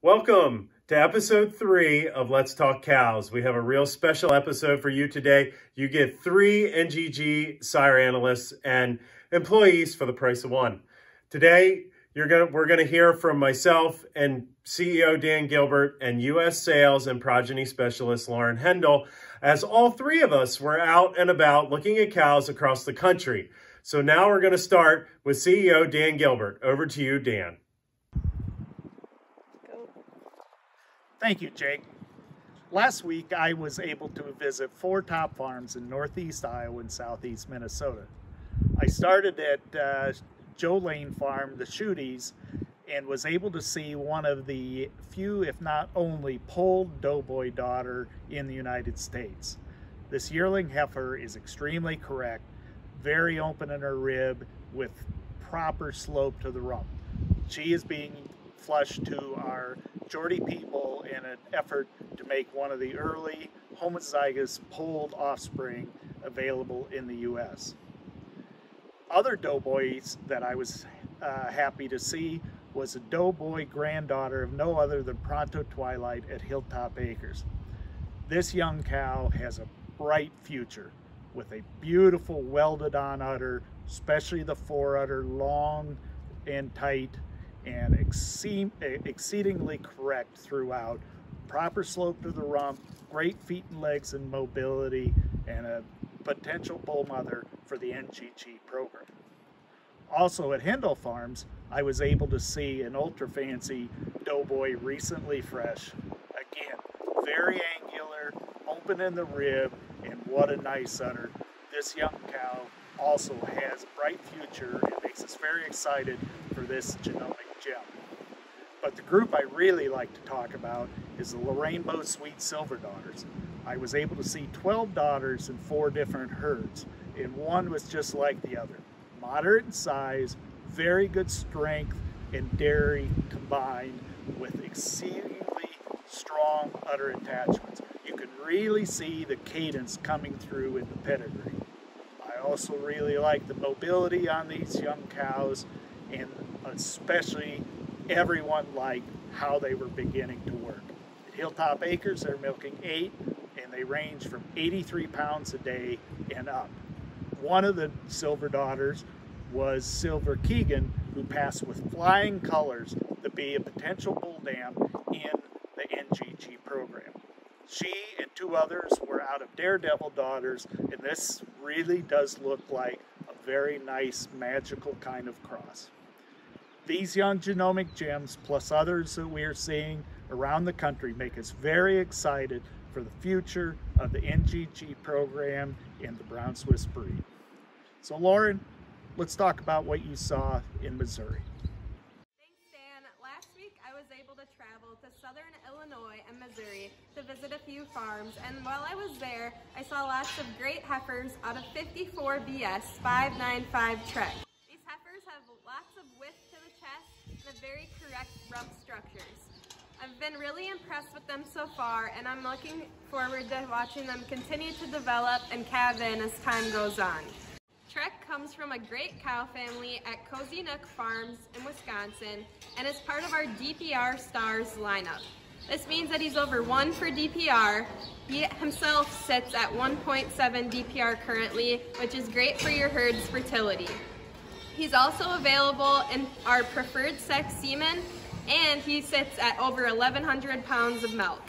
Welcome to episode three of Let's Talk Cows. We have a real special episode for you today. You get three NGG sire analysts and employees for the price of one. Today, you're gonna we're gonna hear from myself and CEO Dan Gilbert and U.S. Sales and Progeny Specialist Lauren Hendel, as all three of us were out and about looking at cows across the country. So now we're gonna start with CEO Dan Gilbert. Over to you, Dan. Thank you, Jake. Last week, I was able to visit four top farms in northeast Iowa and southeast Minnesota. I started at uh, Joe Lane Farm, the Shooties, and was able to see one of the few, if not only, polled doughboy daughter in the United States. This yearling heifer is extremely correct, very open in her rib with proper slope to the rump. She is being flushed to our Geordie people in an effort to make one of the early homozygous polled offspring available in the U.S. Other doughboys that I was uh, happy to see was a doughboy granddaughter of no other than Pronto Twilight at Hilltop Acres. This young cow has a bright future with a beautiful welded on udder, especially the fore udder, long and tight, and exceedingly correct throughout. Proper slope to the rump, great feet and legs and mobility, and a potential bull mother for the NGG program. Also at Hendel Farms, I was able to see an ultra fancy doughboy recently fresh. Again, very angular, open in the rib, and what a nice udder. This young cow also has a bright future and makes us very excited for this genomic gem. But the group I really like to talk about is the Rainbow Sweet Silver Daughters. I was able to see 12 daughters in four different herds, and one was just like the other. Moderate in size, very good strength and dairy combined with exceedingly strong udder attachments. You can really see the cadence coming through in the pedigree. I also really like the mobility on these young cows and especially everyone liked how they were beginning to work. At Hilltop Acres, they're milking eight, and they range from 83 pounds a day and up. One of the Silver Daughters was Silver Keegan, who passed with flying colors to be a potential bull dam in the NGG program. She and two others were out of Daredevil Daughters, and this really does look like a very nice, magical kind of cross. These young genomic gems, plus others that we are seeing around the country, make us very excited for the future of the NGG program and the Brown Swiss breed. So Lauren, let's talk about what you saw in Missouri. Thanks, Dan. Last week I was able to travel to southern Illinois and Missouri to visit a few farms, and while I was there, I saw lots of great heifers out of 54 BS 595 Trek lots of width to the chest and very correct rump structures. I've been really impressed with them so far and I'm looking forward to watching them continue to develop and calve in as time goes on. Trek comes from a great cow family at Cozy Nook Farms in Wisconsin and is part of our DPR Stars lineup. This means that he's over one for DPR. He himself sits at 1.7 DPR currently, which is great for your herd's fertility. He's also available in our preferred sex semen and he sits at over 1,100 pounds of milk.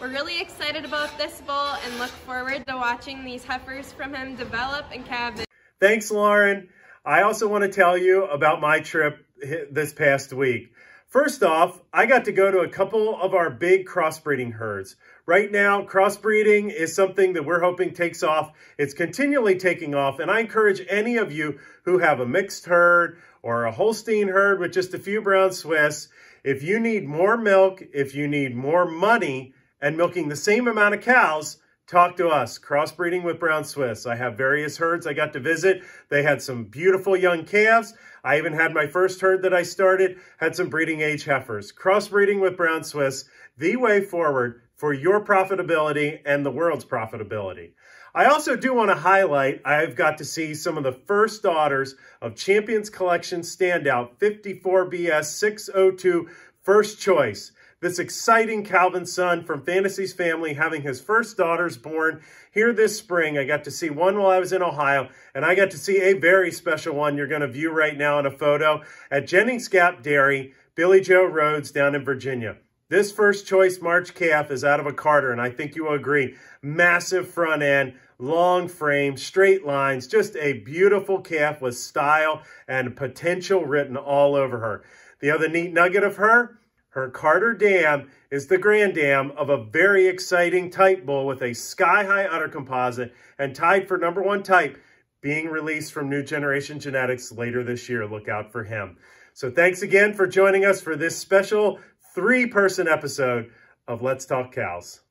We're really excited about this bull and look forward to watching these heifers from him develop and calve. Thanks, Lauren. I also want to tell you about my trip this past week. First off, I got to go to a couple of our big crossbreeding herds. Right now, crossbreeding is something that we're hoping takes off. It's continually taking off, and I encourage any of you who have a mixed herd or a Holstein herd with just a few brown Swiss, if you need more milk, if you need more money, and milking the same amount of cows, talk to us. Crossbreeding with Brown Swiss. I have various herds I got to visit. They had some beautiful young calves. I even had my first herd that I started, had some breeding age heifers. Crossbreeding with Brown Swiss, the way forward for your profitability and the world's profitability. I also do want to highlight, I've got to see some of the first daughters of Champions Collection Standout 54BS 602 First Choice. This exciting Calvin son from Fantasy's family having his first daughters born here this spring. I got to see one while I was in Ohio, and I got to see a very special one you're going to view right now in a photo at Jennings Gap Dairy, Billy Joe Rhodes down in Virginia. This first choice March calf is out of a Carter, and I think you will agree. Massive front end, long frame, straight lines, just a beautiful calf with style and potential written all over her. The other neat nugget of her, her Carter dam is the grand dam of a very exciting type bull with a sky-high udder composite and tied for number one type being released from New Generation Genetics later this year. Look out for him. So thanks again for joining us for this special three-person episode of Let's Talk Cows.